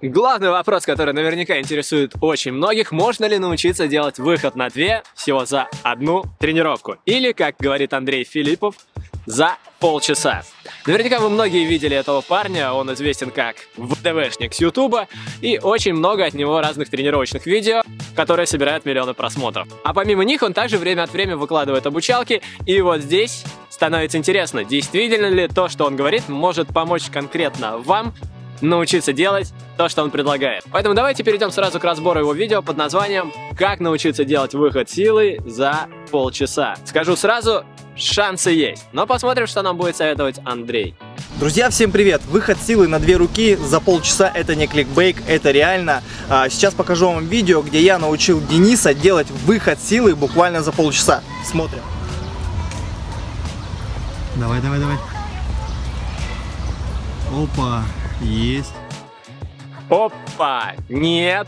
Главный вопрос, который наверняка интересует очень многих, можно ли научиться делать выход на две всего за одну тренировку? Или, как говорит Андрей Филиппов, за полчаса. Наверняка вы многие видели этого парня, он известен как ВДВшник с Ютуба, и очень много от него разных тренировочных видео, которые собирают миллионы просмотров. А помимо них он также время от времени выкладывает обучалки, и вот здесь становится интересно, действительно ли то, что он говорит, может помочь конкретно вам научиться делать то, что он предлагает. Поэтому давайте перейдем сразу к разбору его видео под названием «Как научиться делать выход силы за полчаса». Скажу сразу, шансы есть, но посмотрим, что нам будет советовать Андрей. Друзья, всем привет! Выход силы на две руки за полчаса это не кликбейк, это реально. А, сейчас покажу вам видео, где я научил Дениса делать выход силы буквально за полчаса. Смотрим. Давай, давай, давай. Опа, есть. Опа! Нет!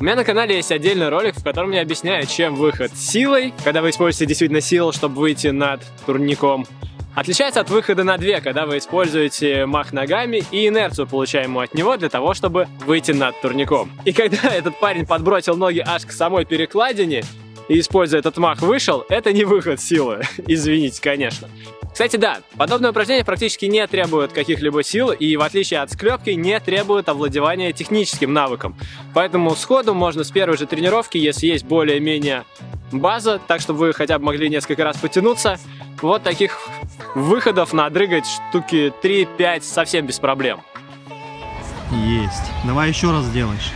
У меня на канале есть отдельный ролик, в котором я объясняю, чем выход силой, когда вы используете действительно силу, чтобы выйти над турником, отличается от выхода на две, когда вы используете мах ногами и инерцию, получаемую от него, для того, чтобы выйти над турником. И когда этот парень подбросил ноги аж к самой перекладине, и используя этот мах вышел, это не выход силы. Извините, конечно. Кстати, да, подобное упражнение практически не требует каких-либо сил и, в отличие от склепки, не требует овладевания техническим навыком. Поэтому сходу можно с первой же тренировки, если есть более-менее база, так чтобы вы хотя бы могли несколько раз потянуться, вот таких выходов надрыгать штуки 3-5 совсем без проблем. Есть. Давай еще раз сделаешь.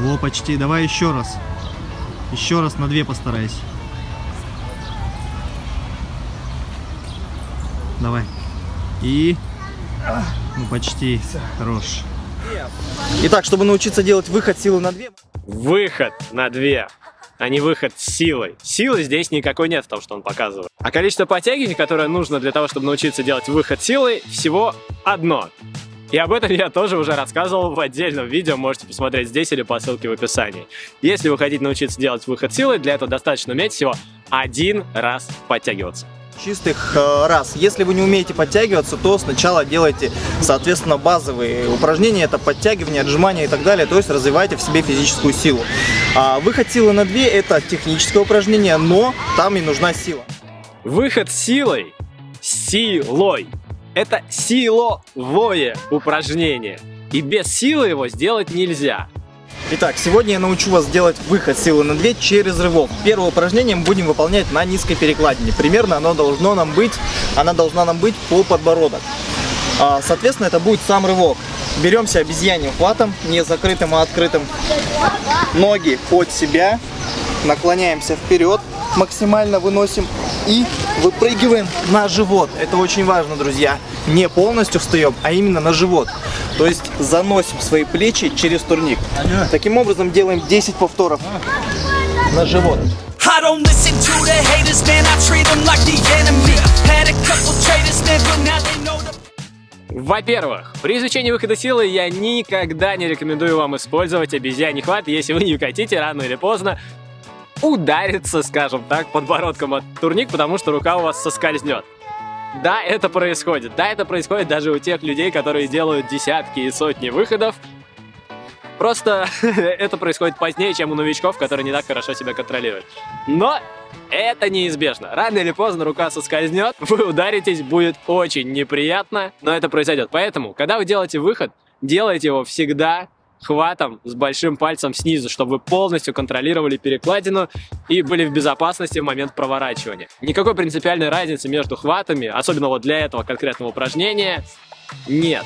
Во, почти. Давай еще раз. Еще раз на две постарайся. Давай. И... Ну, почти. Хорош. Итак, чтобы научиться делать выход силы на две... Выход на две а не выход силой. Силы здесь никакой нет в том, что он показывает. А количество подтягиваний, которое нужно для того, чтобы научиться делать выход силой, всего одно. И об этом я тоже уже рассказывал в отдельном видео, можете посмотреть здесь или по ссылке в описании. Если вы хотите научиться делать выход силы, для этого достаточно уметь всего один раз подтягиваться чистых э, раз. Если вы не умеете подтягиваться, то сначала делайте, соответственно, базовые упражнения, это подтягивание, отжимания и так далее, то есть развивайте в себе физическую силу. А выход силы на 2 это техническое упражнение, но там и нужна сила. Выход силой, силой это силовое упражнение. И без силы его сделать нельзя. Итак, сегодня я научу вас делать выход силы на 2 через рывок. Первое упражнение мы будем выполнять на низкой перекладине. Примерно оно должно нам быть, она должна нам быть по подбородок. А, соответственно, это будет сам рывок. Беремся обезьяньим хватом, не закрытым, а открытым. Ноги под себя, наклоняемся вперед, максимально выносим и выпрыгиваем на живот. Это очень важно, друзья. Не полностью встаем, а именно на живот. То есть заносим свои плечи через турник. Таким образом делаем 10 повторов на живот. Во-первых, при изучении выхода силы я никогда не рекомендую вам использовать обезьяний хват, если вы не хотите рано или поздно удариться, скажем так, подбородком от турник, потому что рука у вас соскользнет. Да, это происходит. Да, это происходит даже у тех людей, которые делают десятки и сотни выходов. Просто это происходит позднее, чем у новичков, которые не так хорошо себя контролируют. Но это неизбежно. Рано или поздно рука соскользнет, вы ударитесь, будет очень неприятно, но это произойдет. Поэтому, когда вы делаете выход, делайте его всегда хватом с большим пальцем снизу, чтобы вы полностью контролировали перекладину и были в безопасности в момент проворачивания. Никакой принципиальной разницы между хватами, особенно вот для этого конкретного упражнения, нет.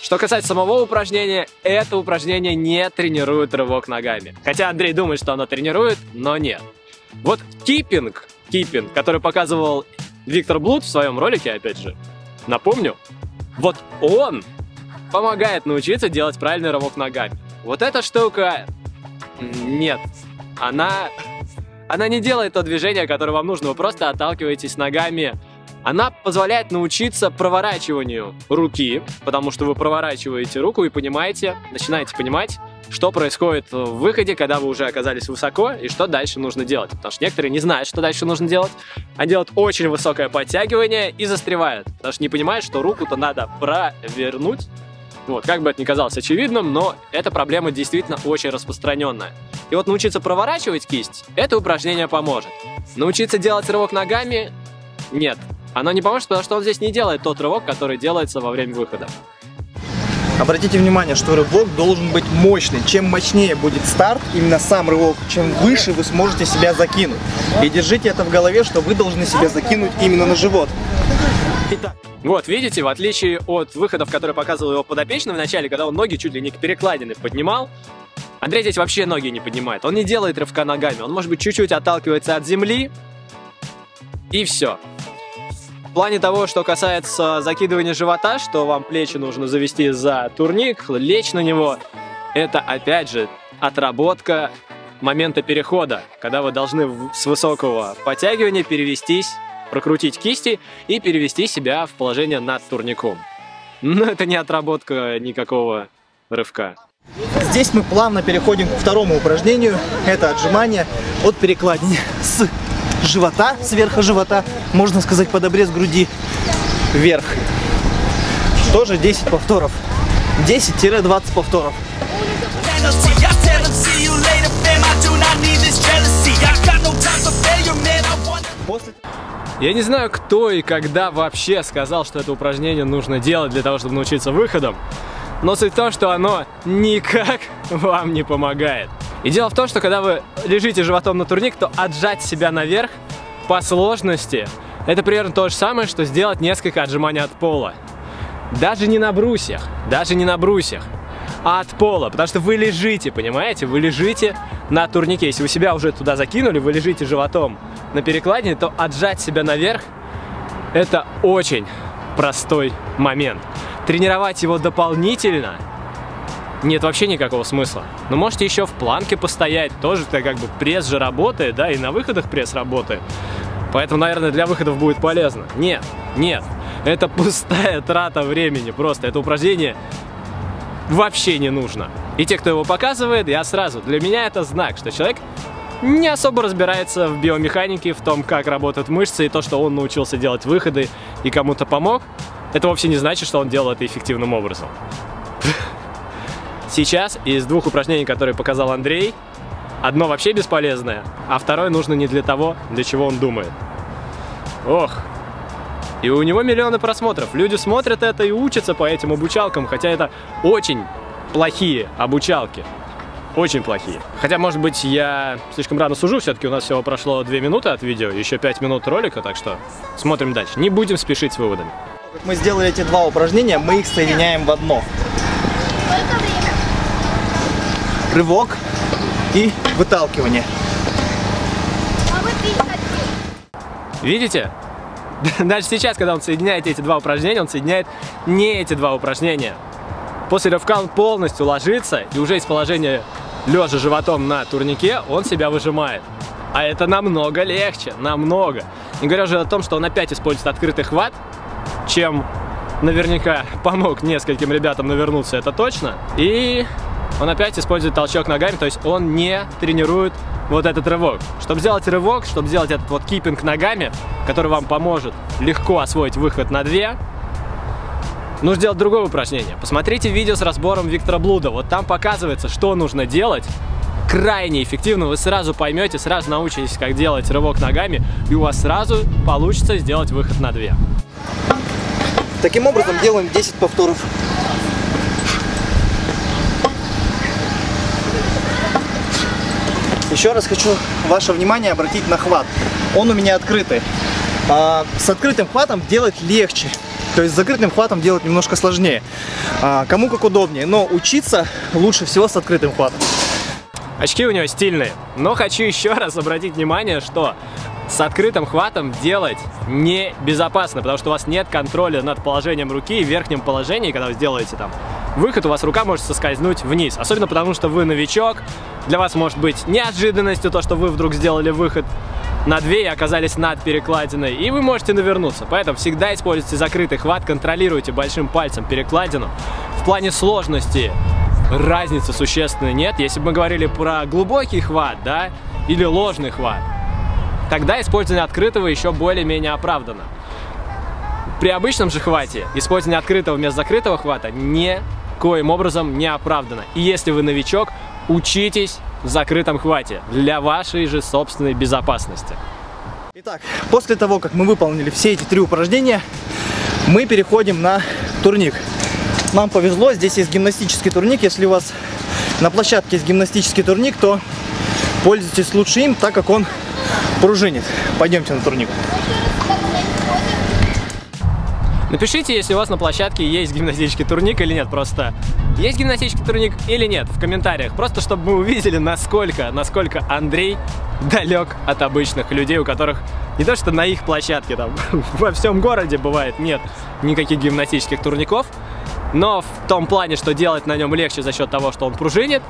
Что касается самого упражнения, это упражнение не тренирует рывок ногами. Хотя Андрей думает, что оно тренирует, но нет. Вот киппинг, киппинг, который показывал Виктор Блуд в своем ролике, опять же, напомню, вот он помогает научиться делать правильный рывок ногами. Вот эта штука... Нет. Она... Она не делает то движение, которое вам нужно. Вы просто отталкиваетесь ногами Она позволяет научиться проворачиванию руки, потому что вы проворачиваете руку и понимаете, начинаете понимать, что происходит в выходе, когда вы уже оказались высоко, и что дальше нужно делать. Потому что некоторые не знают, что дальше нужно делать. Они делают очень высокое подтягивание и застревают, потому что не понимают, что руку-то надо провернуть. Вот, как бы это ни казалось очевидным, но эта проблема действительно очень распространенная. И вот научиться проворачивать кисть, это упражнение поможет. Научиться делать рывок ногами – нет. Оно не поможет, потому что он здесь не делает тот рывок, который делается во время выхода. Обратите внимание, что рывок должен быть мощный. Чем мощнее будет старт, именно сам рывок, чем выше вы сможете себя закинуть. И держите это в голове, что вы должны себя закинуть именно на живот. Итак. Вот, видите, в отличие от выходов, которые показывал его подопечный в начале, когда он ноги чуть ли не к перекладине поднимал, Андрей здесь вообще ноги не поднимает. Он не делает рывка ногами. Он, может быть, чуть-чуть отталкивается от земли, и все. В плане того, что касается закидывания живота, что вам плечи нужно завести за турник, лечь на него, это опять же отработка момента перехода, когда вы должны с высокого подтягивания перевестись, прокрутить кисти и перевести себя в положение над турником. Но это не отработка никакого рывка. Здесь мы плавно переходим к второму упражнению. Это отжимание от перекладини с живота, сверху живота, можно сказать, под обрез груди вверх. Тоже 10 повторов. 10-20 повторов. После... Я не знаю, кто и когда вообще сказал, что это упражнение нужно делать для того, чтобы научиться выходам, но суть в том, что оно никак вам не помогает. И дело в том, что когда вы лежите животом на турник, то отжать себя наверх по сложности это примерно то же самое, что сделать несколько отжиманий от пола. Даже не на брусьях, даже не на брусьях, а от пола, потому что вы лежите, понимаете? Вы лежите на турнике. Если вы себя уже туда закинули, вы лежите животом на перекладине, то отжать себя наверх это очень простой момент. Тренировать его дополнительно нет вообще никакого смысла. Но можете еще в планке постоять, тоже -то как бы пресс же работает, да, и на выходах пресс работает. Поэтому, наверное, для выходов будет полезно. Нет, нет, это пустая трата времени просто. Это упражнение вообще не нужно. И те, кто его показывает, я сразу, для меня это знак, что человек не особо разбирается в биомеханике, в том, как работают мышцы, и то, что он научился делать выходы и кому-то помог, это вовсе не значит, что он делал это эффективным образом. Сейчас из двух упражнений, которые показал Андрей, одно вообще бесполезное, а второе нужно не для того, для чего он думает. Ох, и у него миллионы просмотров. Люди смотрят это и учатся по этим обучалкам, хотя это очень плохие обучалки. Очень плохие. Хотя, может быть, я слишком рано сужу, все-таки у нас всего прошло 2 минуты от видео, еще 5 минут ролика, так что смотрим дальше. Не будем спешить с выводами. Мы сделали эти два упражнения, мы их соединяем в одно. рывок и выталкивание. Видите? Даже сейчас, когда он соединяет эти два упражнения, он соединяет не эти два упражнения. После рывка он полностью ложится и уже из положения лежа животом на турнике он себя выжимает. А это намного легче, намного. Не говоря уже о том, что он опять использует открытый хват, чем наверняка помог нескольким ребятам навернуться, это точно. И он опять использует толчок ногами, то есть он не тренирует вот этот рывок. Чтобы сделать рывок, чтобы сделать этот вот кипинг ногами, который вам поможет легко освоить выход на две, нужно сделать другое упражнение. Посмотрите видео с разбором Виктора Блуда, вот там показывается, что нужно делать, крайне эффективно, вы сразу поймете, сразу научитесь, как делать рывок ногами, и у вас сразу получится сделать выход на две. Таким образом делаем 10 повторов. Еще раз хочу ваше внимание обратить на хват. Он у меня открытый. А, с открытым хватом делать легче. То есть с закрытым хватом делать немножко сложнее. А, кому как удобнее. Но учиться лучше всего с открытым хватом. Очки у него стильные. Но хочу еще раз обратить внимание, что с открытым хватом делать небезопасно, потому что у вас нет контроля над положением руки и верхнем положении, когда вы сделаете там выход, у вас рука может соскользнуть вниз. Особенно потому, что вы новичок, для вас может быть неожиданностью то, что вы вдруг сделали выход на две и оказались над перекладиной, и вы можете навернуться. Поэтому всегда используйте закрытый хват, контролируйте большим пальцем перекладину. В плане сложности разницы существенной нет. Если бы мы говорили про глубокий хват, да, или ложный хват, тогда использование открытого еще более-менее оправдано. При обычном же хвате использование открытого вместо закрытого хвата никоим образом не оправдано. И если вы новичок, учитесь в закрытом хвате для вашей же собственной безопасности. Итак, после того, как мы выполнили все эти три упражнения, мы переходим на турник. Нам повезло, здесь есть гимнастический турник. Если у вас на площадке есть гимнастический турник, то пользуйтесь лучше им, так как он пружинит. Пойдемте на турник. Напишите, если у вас на площадке есть гимнастический турник или нет. Просто есть гимнастический турник или нет в комментариях. Просто чтобы мы увидели, насколько, насколько Андрей далек от обычных людей, у которых не то что на их площадке, там во всем городе бывает нет никаких гимнастических турников, но в том плане, что делать на нем легче за счет того, что он пружинит,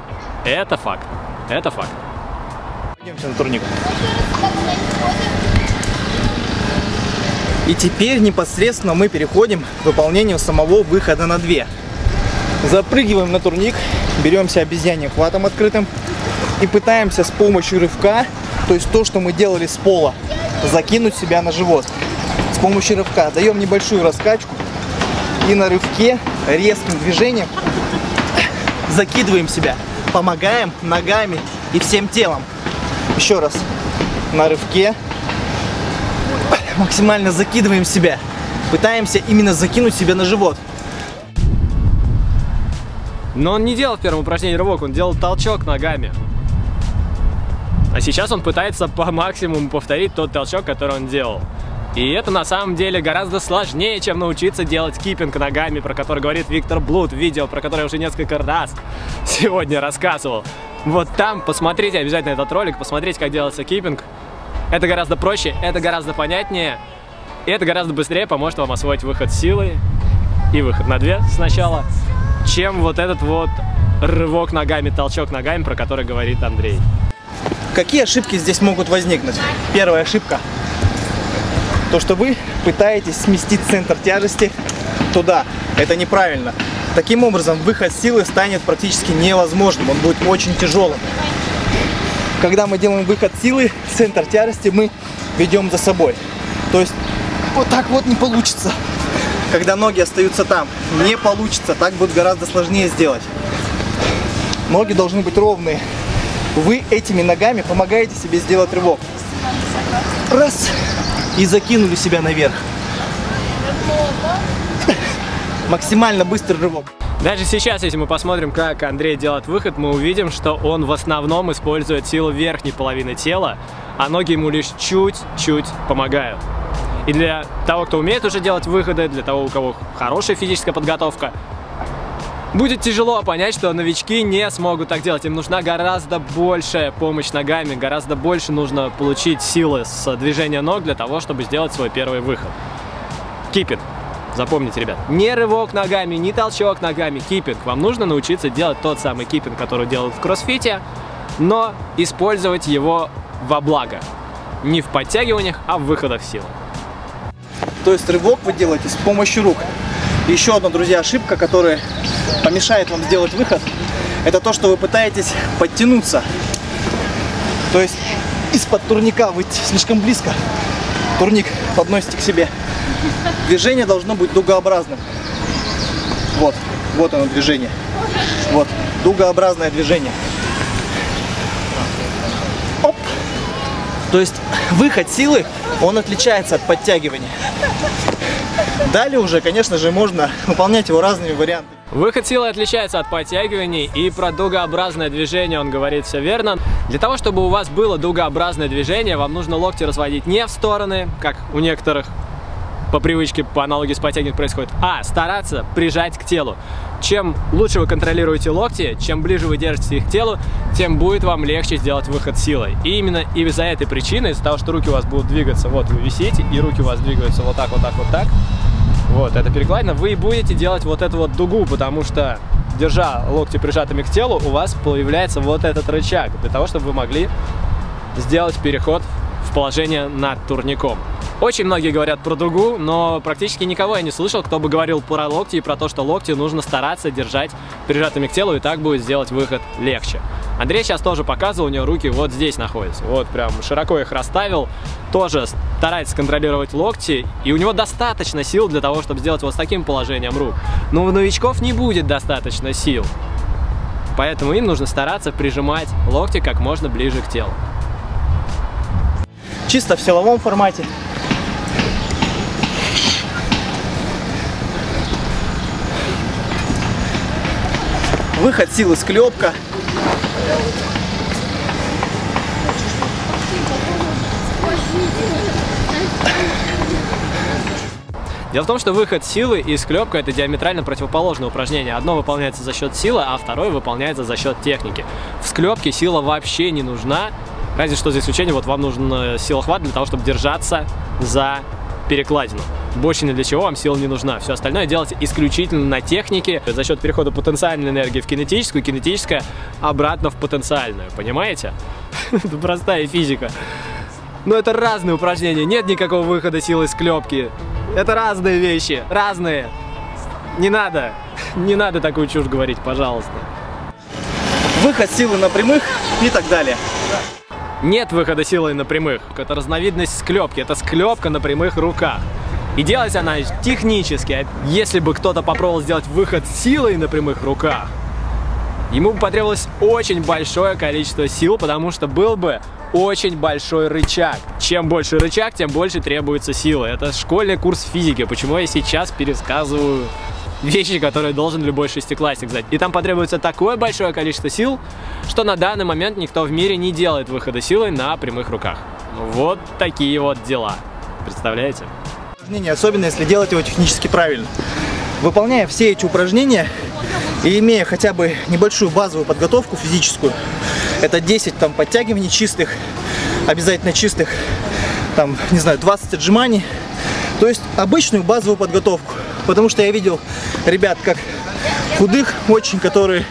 это факт. Это факт. Пойдемте на турник. И теперь непосредственно мы переходим к выполнению самого выхода на две. Запрыгиваем на турник, беремся обезьяньим хватом открытым и пытаемся с помощью рывка, то есть то, что мы делали с пола, закинуть себя на живот. С помощью рывка даем небольшую раскачку и на рывке резким движением закидываем себя, помогаем ногами и всем телом. Еще раз на рывке максимально закидываем себя. Пытаемся именно закинуть себя на живот. Но он не делал в первом упражнении рывок, он делал толчок ногами. А сейчас он пытается по максимуму повторить тот толчок, который он делал. И это на самом деле гораздо сложнее, чем научиться делать киппинг ногами, про который говорит Виктор Блуд в видео, про которое я уже несколько раз сегодня рассказывал. Вот там посмотрите обязательно этот ролик, посмотрите, как делается киппинг. Это гораздо проще, это гораздо понятнее, и это гораздо быстрее поможет вам освоить выход силы и выход на две сначала, чем вот этот вот рывок ногами, толчок ногами, про который говорит Андрей. Какие ошибки здесь могут возникнуть? Первая ошибка. То, что вы пытаетесь сместить центр тяжести туда. Это неправильно. Таким образом, выход силы станет практически невозможным. Он будет очень тяжелым. Когда мы делаем выход силы, центр тяжести мы ведем за собой. То есть вот так вот не получится. Когда ноги остаются там, не получится. Так будет гораздо сложнее сделать. Ноги должны быть ровные. Вы этими ногами помогаете себе сделать рывок. Раз. И закинули себя наверх. Максимально быстрый рывок. Даже сейчас, если мы посмотрим, как Андрей делает выход, мы увидим, что он в основном использует силу верхней половины тела, а ноги ему лишь чуть-чуть помогают. И для того, кто умеет уже делать выходы, для того, у кого хорошая физическая подготовка, будет тяжело понять, что новички не смогут так делать. Им нужна гораздо большая помощь ногами, гораздо больше нужно получить силы с движения ног для того, чтобы сделать свой первый выход. Киппинг. Запомните, ребят, не рывок ногами, не толчок ногами, киппинг. Вам нужно научиться делать тот самый киппинг, который делают в кроссфите, но использовать его во благо. Не в подтягиваниях, а в выходах силы. То есть рывок вы делаете с помощью рук. Еще одна, друзья, ошибка, которая помешает вам сделать выход, это то, что вы пытаетесь подтянуться. То есть из-под турника вы слишком близко. Турник подносите к себе. Движение должно быть дугообразным. Вот, вот оно движение. Вот, дугообразное движение. Оп. То есть выход силы, он отличается от подтягивания. Далее уже, конечно же, можно выполнять его разными вариантами. Выход силы отличается от подтягиваний, и про дугообразное движение он говорит все верно. Для того, чтобы у вас было дугообразное движение, вам нужно локти разводить не в стороны, как у некоторых по привычке, по аналогии с подтягиванием происходит, а стараться прижать к телу. Чем лучше вы контролируете локти, чем ближе вы держите их к телу, тем будет вам легче сделать выход силой. И именно из-за этой причины, из-за того, что руки у вас будут двигаться, вот вы висите, и руки у вас двигаются вот так, вот так, вот так, вот, это перекладина, вы будете делать вот эту вот дугу, потому что, держа локти прижатыми к телу, у вас появляется вот этот рычаг, для того, чтобы вы могли сделать переход в положение над турником. Очень многие говорят про дугу, но практически никого я не слышал, кто бы говорил про локти и про то, что локти нужно стараться держать прижатыми к телу, и так будет сделать выход легче. Андрей сейчас тоже показывал, у него руки вот здесь находятся. Вот прям широко их расставил. Тоже старается контролировать локти. И у него достаточно сил для того, чтобы сделать вот с таким положением рук. Но у новичков не будет достаточно сил. Поэтому им нужно стараться прижимать локти как можно ближе к телу. Чисто в силовом формате. Выход силы склепка. Дело в том, что выход силы и склепка это диаметрально противоположное упражнение. Одно выполняется за счет силы, а второе выполняется за счет техники. В склепке сила вообще не нужна, разве что за исключением вот вам нужен э, сила хват для того, чтобы держаться за перекладину. Больше ни для чего вам сила не нужна. Все остальное делать исключительно на технике за счет перехода потенциальной энергии в кинетическую, кинетическая обратно в потенциальную. Понимаете? Это простая физика. Но это разные упражнения, нет никакого выхода силы из клепки. Это разные вещи, разные. Не надо, не надо такую чушь говорить, пожалуйста. Выход силы на прямых и так далее. Нет выхода силой на прямых. Это разновидность склепки. Это склепка на прямых руках. И делать она технически. Если бы кто-то попробовал сделать выход силой на прямых руках, ему бы потребовалось очень большое количество сил, потому что был бы очень большой рычаг. Чем больше рычаг, тем больше требуется силы. Это школьный курс физики. Почему я сейчас пересказываю вещи, которые должен любой шестиклассник знать. И там потребуется такое большое количество сил, что на данный момент никто в мире не делает выхода силой на прямых руках. Вот такие вот дела. Представляете? Упражнение, особенно если делать его технически правильно. Выполняя все эти упражнения и имея хотя бы небольшую базовую подготовку физическую, это 10 там подтягиваний чистых, обязательно чистых, там, не знаю, 20 отжиманий, то есть обычную базовую подготовку. Потому что я видел ребят как худых очень, которые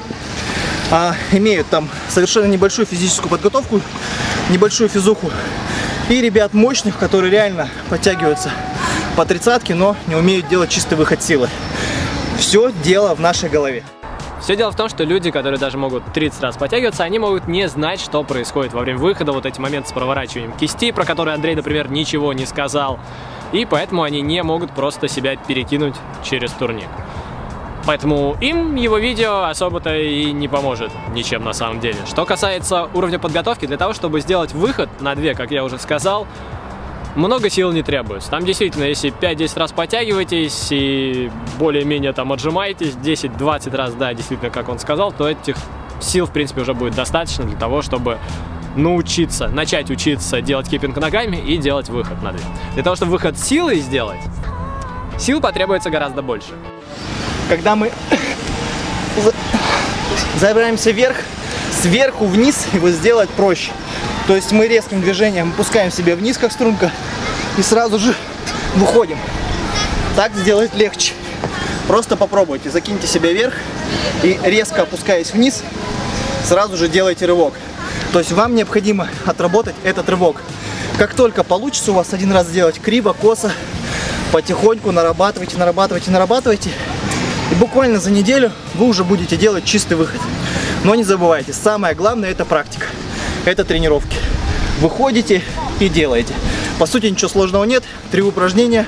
а, имеют там совершенно небольшую физическую подготовку, небольшую физуху. И ребят мощных, которые реально подтягиваются по тридцатке, но не умеют делать чистый выход силы. Все дело в нашей голове. Все дело в том, что люди, которые даже могут 30 раз подтягиваться, они могут не знать, что происходит во время выхода, вот эти моменты с проворачиванием кисти, про которые Андрей, например, ничего не сказал. И поэтому они не могут просто себя перекинуть через турник. Поэтому им его видео особо-то и не поможет ничем на самом деле. Что касается уровня подготовки, для того, чтобы сделать выход на две, как я уже сказал, много сил не требуется. Там действительно, если 5-10 раз подтягиваетесь и более-менее там отжимаетесь, 10-20 раз, да, действительно, как он сказал, то этих сил, в принципе, уже будет достаточно для того, чтобы научиться, начать учиться делать киппинг ногами и делать выход на две. Для того, чтобы выход силой сделать, сил потребуется гораздо больше. Когда мы забираемся вверх, сверху вниз его сделать проще. То есть мы резким движением опускаем себе вниз, как струнка, и сразу же выходим. Так сделать легче. Просто попробуйте, закиньте себя вверх и резко опускаясь вниз, сразу же делайте рывок. То есть вам необходимо отработать этот рывок. Как только получится у вас один раз сделать криво, косо, потихоньку нарабатывайте, нарабатывайте, нарабатывайте. И буквально за неделю вы уже будете делать чистый выход. Но не забывайте, самое главное это практика это тренировки. Выходите и делаете. По сути, ничего сложного нет. Три упражнения.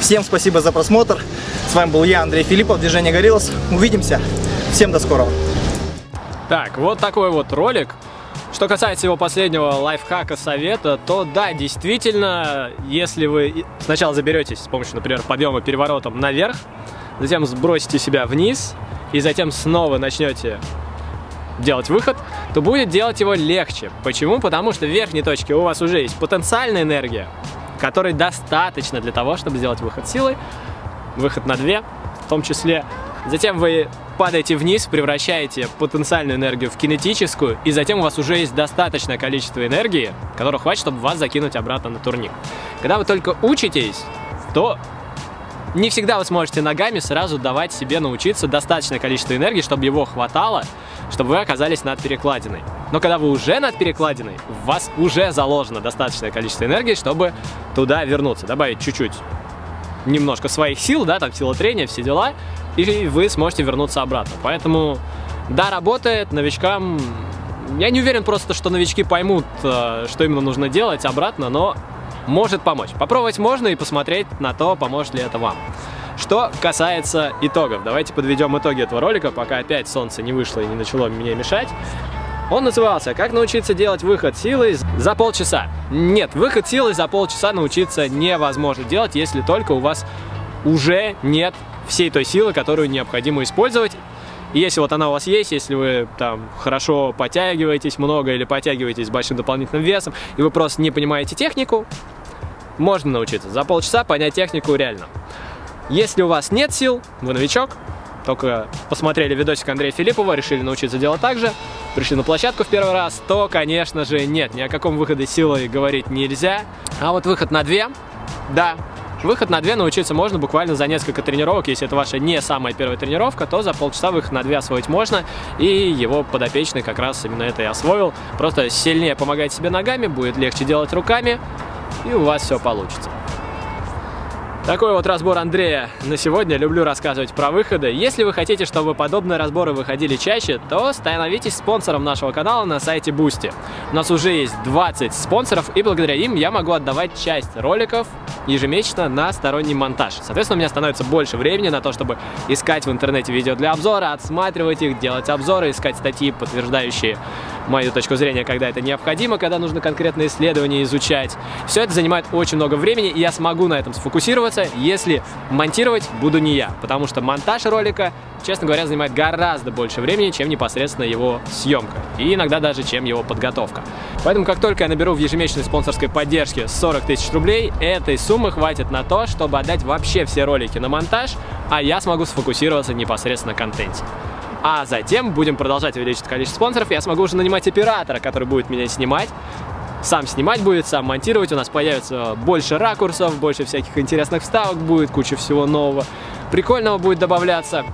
Всем спасибо за просмотр. С вами был я, Андрей Филиппов, Движение Гориллас. Увидимся. Всем до скорого. Так, вот такой вот ролик. Что касается его последнего лайфхака совета, то да, действительно, если вы сначала заберетесь с помощью, например, подъема переворотом наверх, затем сбросите себя вниз, и затем снова начнете делать выход, то будет делать его легче. Почему? Потому что в верхней точке у вас уже есть потенциальная энергия, которой достаточно для того, чтобы сделать выход силой, выход на две в том числе. Затем вы падаете вниз, превращаете потенциальную энергию в кинетическую, и затем у вас уже есть достаточное количество энергии, которого хватит, чтобы вас закинуть обратно на турник. Когда вы только учитесь, то Не всегда вы сможете ногами сразу давать себе научиться достаточное количество энергии, чтобы его хватало, чтобы вы оказались над перекладиной. Но когда вы уже над перекладиной, в вас уже заложено достаточное количество энергии, чтобы туда вернуться, добавить чуть-чуть немножко своих сил, да, там сила трения, все дела, и вы сможете вернуться обратно. Поэтому, да, работает, новичкам... Я не уверен просто, что новички поймут, э, что именно нужно делать обратно, но может помочь. Попробовать можно и посмотреть на то, поможет ли это вам. Что касается итогов, давайте подведем итоги этого ролика, пока опять солнце не вышло и не начало мне мешать. Он назывался «Как научиться делать выход силой за полчаса». Нет, выход силой за полчаса научиться невозможно делать, если только у вас уже нет всей той силы, которую необходимо использовать. И если вот она у вас есть, если вы там хорошо подтягиваетесь много или подтягиваетесь с большим дополнительным весом, и вы просто не понимаете технику, можно научиться. За полчаса понять технику реально. Если у вас нет сил, вы новичок, только посмотрели видосик Андрея Филиппова, решили научиться делать так же, пришли на площадку в первый раз, то, конечно же, нет, ни о каком выходе силой говорить нельзя. А вот выход на две, да, Выход на две научиться можно буквально за несколько тренировок. Если это ваша не самая первая тренировка, то за полчаса выход на две освоить можно. И его подопечный как раз именно это и освоил. Просто сильнее помогать себе ногами, будет легче делать руками, и у вас все получится. Такой вот разбор Андрея на сегодня. Люблю рассказывать про выходы. Если вы хотите, чтобы подобные разборы выходили чаще, то становитесь спонсором нашего канала на сайте Boosty. У нас уже есть 20 спонсоров, и благодаря им я могу отдавать часть роликов ежемесячно на сторонний монтаж. Соответственно, у меня становится больше времени на то, чтобы искать в интернете видео для обзора, отсматривать их, делать обзоры, искать статьи, подтверждающие мою точку зрения, когда это необходимо, когда нужно конкретные исследования изучать. Все это занимает очень много времени, и я смогу на этом сфокусироваться, если монтировать буду не я, потому что монтаж ролика, честно говоря, занимает гораздо больше времени, чем непосредственно его съемка, и иногда даже, чем его подготовка. Поэтому, как только я наберу в ежемесячной спонсорской поддержке 40 тысяч рублей, этой суммы хватит на то, чтобы отдать вообще все ролики на монтаж, а я смогу сфокусироваться непосредственно на контенте. А затем будем продолжать увеличить количество спонсоров. Я смогу уже нанимать оператора, который будет меня снимать. Сам снимать будет, сам монтировать. У нас появится больше ракурсов, больше всяких интересных вставок будет, куча всего нового. Прикольного будет добавляться.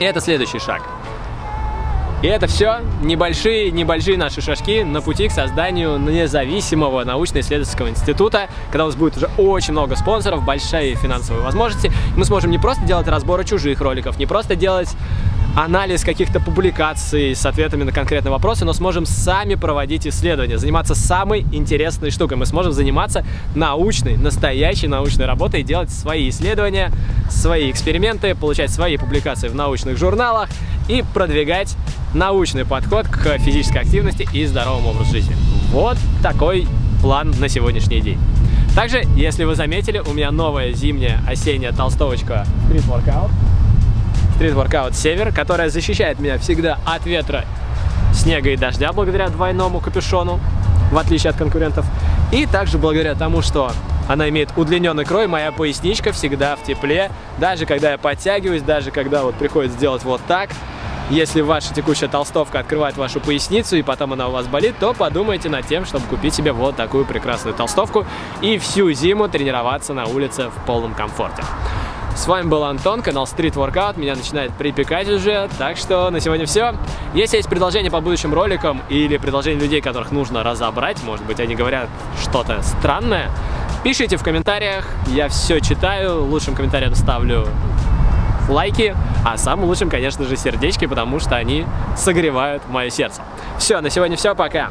И это следующий шаг. И это все небольшие, небольшие наши шажки на пути к созданию независимого научно-исследовательского института, когда у нас будет уже очень много спонсоров, большие финансовые возможности. Мы сможем не просто делать разборы чужих роликов, не просто делать анализ каких-то публикаций с ответами на конкретные вопросы, но сможем сами проводить исследования, заниматься самой интересной штукой. Мы сможем заниматься научной, настоящей научной работой, делать свои исследования, свои эксперименты, получать свои публикации в научных журналах и продвигать научный подход к физической активности и здоровому образу жизни. Вот такой план на сегодняшний день. Также, если вы заметили, у меня новая зимняя осенняя толстовочка Street Workout. Street Workout Север, которая защищает меня всегда от ветра, снега и дождя благодаря двойному капюшону, в отличие от конкурентов. И также благодаря тому, что она имеет удлиненный крой, моя поясничка всегда в тепле, даже когда я подтягиваюсь, даже когда вот приходится сделать вот так. Если ваша текущая толстовка открывает вашу поясницу и потом она у вас болит, то подумайте над тем, чтобы купить себе вот такую прекрасную толстовку и всю зиму тренироваться на улице в полном комфорте. С вами был Антон, канал Street Workout. Меня начинает припекать уже, так что на сегодня все. Если есть предложения по будущим роликам или предложения людей, которых нужно разобрать, может быть, они говорят что-то странное, пишите в комментариях, я все читаю, лучшим комментариям ставлю лайки, а самым лучшим, конечно же, сердечки, потому что они согревают мое сердце. Все, на сегодня все, пока!